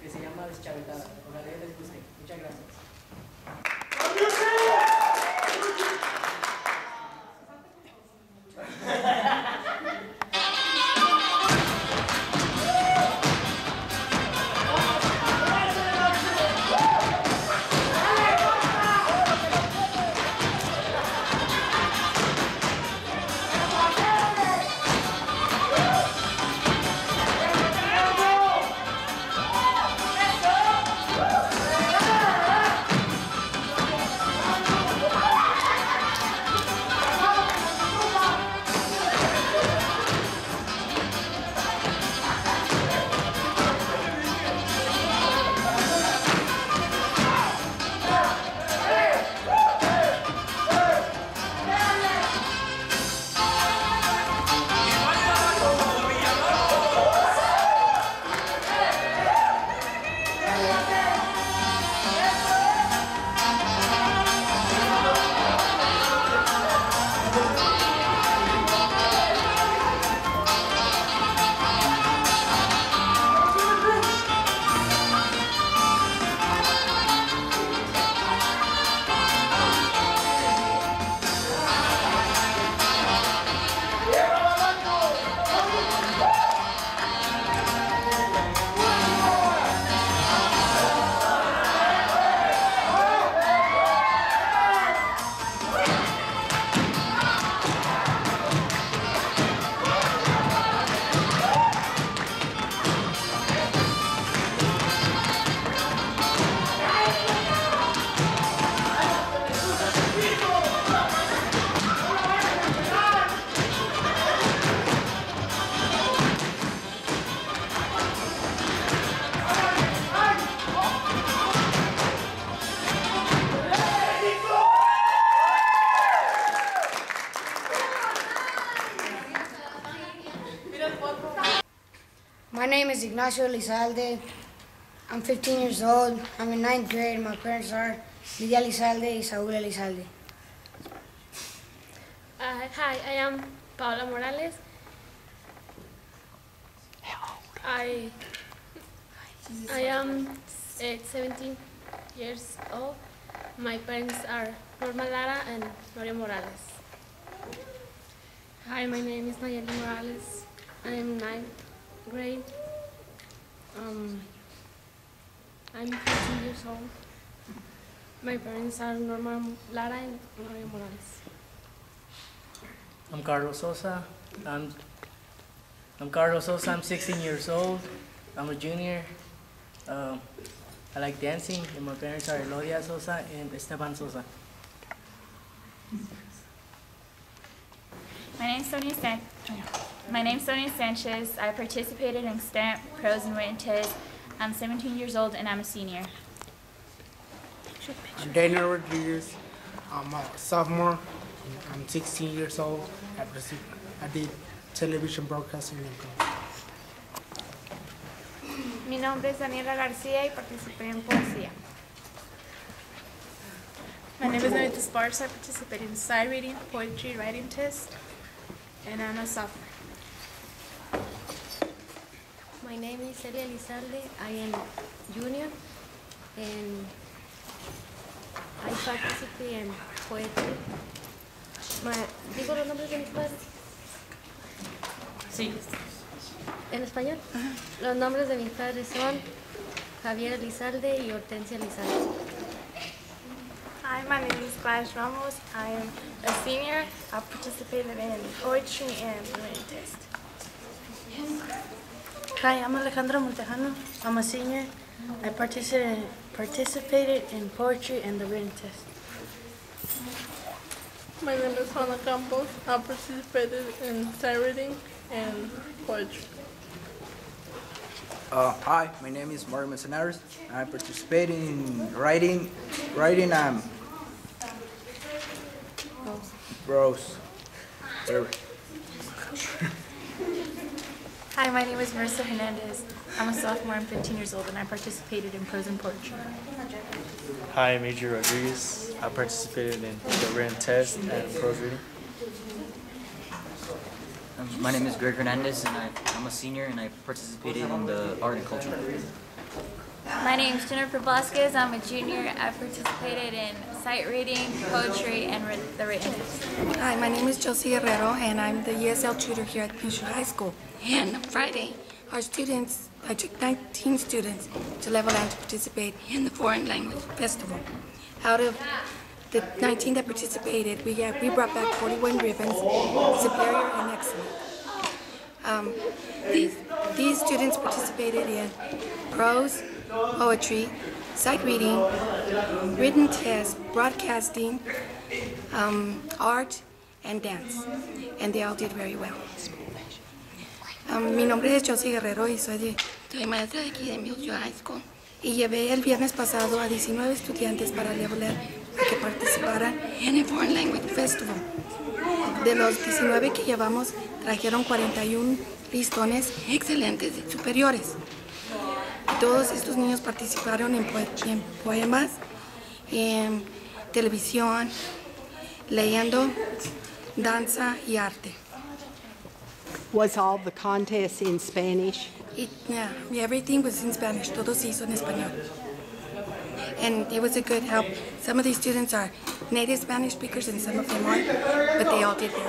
que se llama Deschavetada. Ojalá les guste. Muchas gracias. Is Ignacio Elizalde. I'm 15 years old. I'm in ninth grade. My parents are Lidia Elizalde and Saúl Elizalde. Uh, hi, I am Paola Morales. I I am uh, 17 years old. My parents are Norma Lara and Maria Morales. Hi, my name is Nayeli Morales. I'm ninth grade. Um, I'm 15 years old. My parents are Norma Lara and Noria Morales. I'm Carlos Sosa. I'm I'm Carlos Sosa. I'm 16 years old. I'm a junior. Um, I like dancing, and my parents are Elodia Sosa and Esteban Sosa. My name's Sonia San- My name is Sonia Sanchez. I participated in stamp, prose, and written test. I'm 17 years old and I'm a senior. I'm Daniel Rodriguez. I'm a sophomore. I'm 16 years old. I, received, I did television broadcasting and film. Mi nombre es Daniela García y participé en poesía. My name is Anita Sparks. I participate in sight reading, poetry, writing test, and I'm a sophomore. My name is Celia Elizalde. I am junior and I participate in poetry. Ma- ¿Digo los nombres de mis padres? Sí. ¿En español? Los nombres de mis padres son Javier Elizalde y Hortensia Elizalde. Hi, my name is Gladys Ramos. I am a senior. I participated in poetry and the written test. Hi, I'm Alejandra Montejano. I'm a senior. I participated participated in poetry and the written test. My name is Juana Campos. I participated in sight reading and poetry. Uh, hi, my name is Mario Manzanares. I participated in writing, writing um, Gross. Hi, my name is Marissa Hernandez. I'm a sophomore, I'm 15 years old, and I participated in prose and poetry. Hi, I'm Adrian Rodriguez. I participated in the written test and prose reading. Um, my name is Greg Hernandez, and I, I'm a senior, and I participated in the art and culture. My name is Jennifer Vasquez. I'm a junior. I participated in sight reading, poetry, and re- the written test. Hi, my name is Josie Guerrero, and I'm the ESL tutor here at Muleshoe High School. And on Friday, our students, I took 19 students to Levelland to participate in the Foreign Language Festival. Out of the 19 that participated, we, got, we brought back 41 ribbons, superior and excellent. Um, these, these students participated in prose, poetry, sight reading, written test, broadcasting, um, art, and dance. And they all did very well. Um, mi nombre es Josie Guerrero y soy, de, soy maestra de aquí de Mills High School. Y llevé el viernes pasado a 19 estudiantes para Leveler a que participaran en el Foreign Language Festival. De los 19 que llevamos, trajeron 41 listones excelentes superiores. Todos estos niños participaron en, poe- en poemas, en televisión, leyendo, danza y arte. Was all the contest in Spanish? It, yeah, everything was in Spanish. Todo se hizo en español. And it was a good help. Some of these students are native Spanish speakers and some of them aren't, but they all did well.